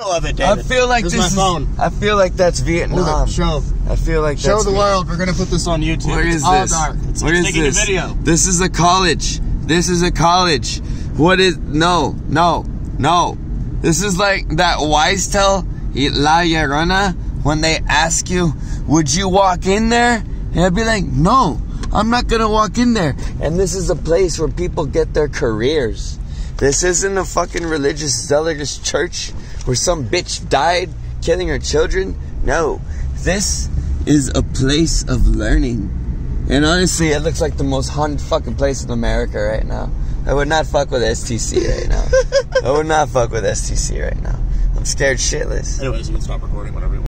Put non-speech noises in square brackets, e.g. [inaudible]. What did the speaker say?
of it, I feel like this my is. phone. I feel like that's Vietnam. Show. I feel like Show that's the world. We're gonna put this on YouTube. Where it's is all this? dark. It's, Where it's is this? a video. This is a college. This is a college. What is no, no, no. This is like that wise tale La Llorona when they ask you, "Would you walk in there?" And I'd be like, "No, I'm not gonna walk in there." And this is a place where people get their careers. This isn't a fucking religious zealotous church where some bitch died killing her children. No, this is a place of learning. And honestly, it looks like the most haunted fucking place in America right now. I would not fuck with STC right now. [laughs] I would not fuck with STC right now. I'm scared shitless. Anyways, you can stop recording whenever you want.